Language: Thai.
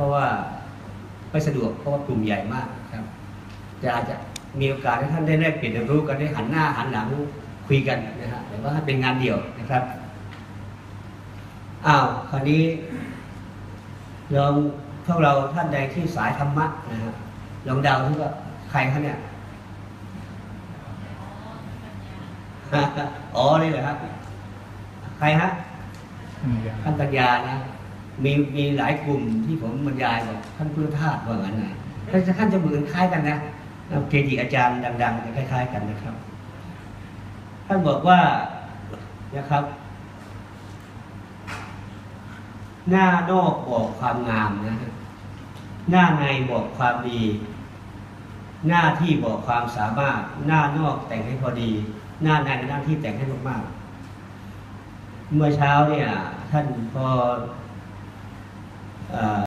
ราะว่าไม่สะดวกเพราะว่ากลุ่มใหญ่มากครับจะอาจจะมีโอกาสให้ท่านได้แลกเปลี่ยนเรียนรู้กันได้หันหน้าหันหลังคุยกันนะฮะหรือว่าให้เป็นงานเดี่ยวนะครับอ้าวคราวนี้ลองพวกเราท่านใดที่สายธรรมะนะฮะลองเดาที่ว่าใครเขาเนี่ยอ๋อนี่เหรอครับใครฮะท่านปัญญานะ มีมีหลายกลุ่มที่ผมบรรยายบอกท่านพุทธทาสว่างั้นนะท่านท่านจะเหมือนคล้ายกันนะเกจิอาจารย์ดังๆจะคล้าย ๆ กันนะครับ ท่านบอกว่านะครับ หน้านอกบอกความงามนะฮะหน้าในบอกความดี หน้าที่บอกความสามารถ หน้านอกแต่งให้พอดี หน้าในหน้าที่แต่งให้มากๆเมื่อเช้าเนี่ย ท่านพอ เออ